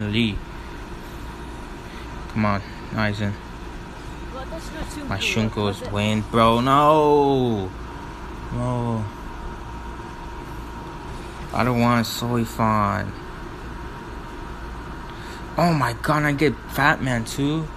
Lee. Come on, Aizen. My Shunko is win, bro. No. No. I don't want Soi Fon. Oh my god, I get Fat Man too.